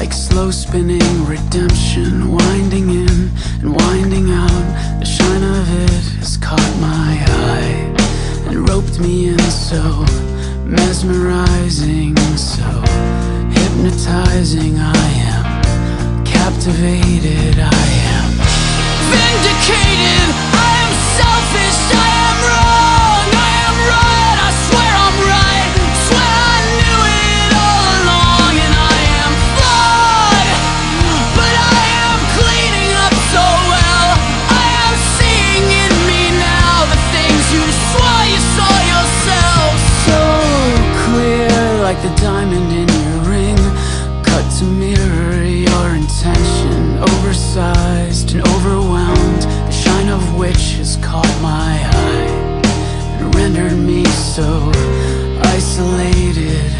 Like slow spinning redemption Winding in and winding out. The shine of it has caught my eye And roped me in so mesmerizing So hypnotizing I am Captivated I am. Vindicated like the diamond in your ring. Cut to mirror your intention. Oversized and overwhelmed. The shine of which has caught my eye. And rendered me so isolated.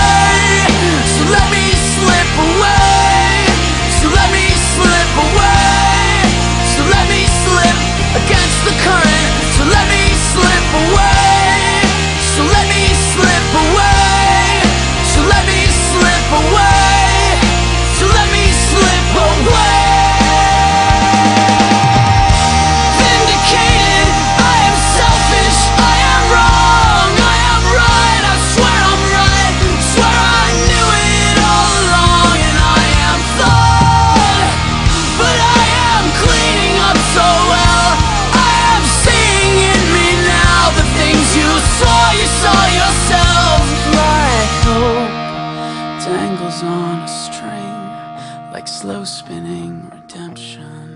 dangles on a string like slow spinning redemption.